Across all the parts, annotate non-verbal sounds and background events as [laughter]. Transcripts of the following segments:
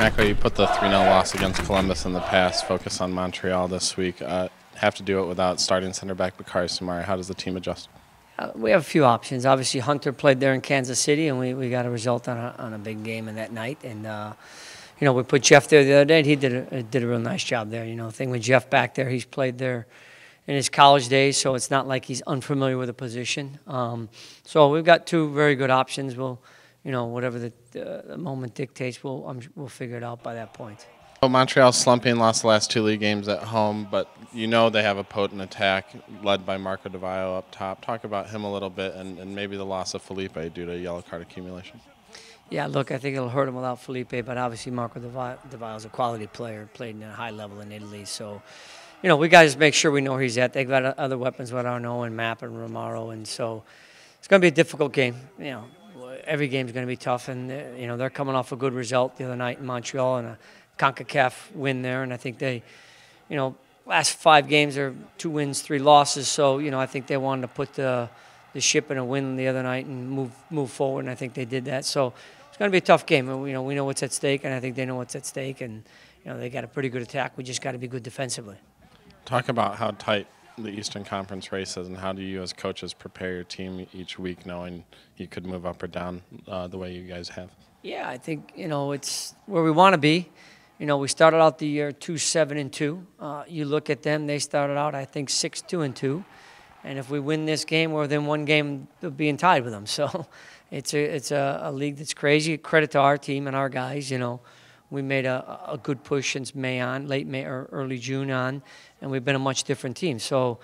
Matko, you put the 3 0 loss against Columbus in the past, focus on Montreal this week. Uh, have to do it without starting center back Bakary Soumaré. How does the team adjust? Uh, we have a few options. Obviously, Hunter played there in Kansas City, and we, we got a result on a, on a big game in that night. And, uh, you know, we put Jeff there the other day, and he did a, did a real nice job there. You know, thing with Jeff back there, he's played there in his college days, so it's not like he's unfamiliar with the position. Um, so we've got two very good options. We'll, you know, whatever the, uh, the moment dictates, we'll, um, we'll figure it out by that point. Well, Montreal slumping, lost the last two league games at home, but you know they have a potent attack led by Marco Di Vaio up top. Talk about him a little bit and, and maybe the loss of Felipe due to yellow card accumulation. Yeah, look, I think it'll hurt him without Felipe, but obviously Marco Di Vaio is a quality player, played in a high level in Italy. So, you know, we got to make sure we know where he's at. They've got other weapons with Arnaud and Mapp and Romero, and so it's going to be a difficult game. You know, every game's going to be tough, and uh, you know they're coming off a good result the other night in Montreal and a CONCACAF win there, and I think they, you know, last five games are two wins, three losses. So you know, I think they wanted to put the the ship in a win the other night and move move forward, and I think they did that. So it's going to be a tough game. You know, we know what's at stake, and I think they know what's at stake, and you know they got a pretty good attack. We just got to be good defensively. Talk about how tight the Eastern Conference races, and how do you, as coaches, prepare your team each week, knowing you could move up or down uh, the way you guys have? Yeah, I think you know it's where we want to be. You know, we started out the year two seven and two. Uh, you look at them; they started out, I think, six two and two. And if we win this game, we're within one game being tied with them. [laughs] So, it's a it's a, a league that's crazy. Credit to our team and our guys. You know, we made a, a good push since May on, late May or early June on, and we've been a much different team. So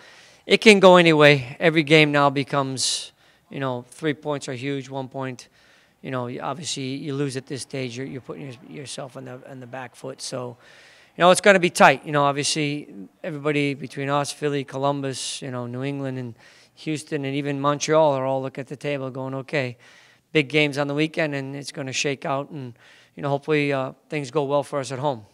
it can go anyway. Every game now becomes, you know, three points are huge. One point, you know, obviously you lose at this stage, you're, you're putting yourself on the on the back foot. So, you know, it's going to be tight. You know, obviously everybody between us, Philly, Columbus, you know, New England, and Houston, and even Montreal are all looking at the table, going, okay, big games on the weekend, and it's going to shake out and you know, hopefully uh, things go well for us at home.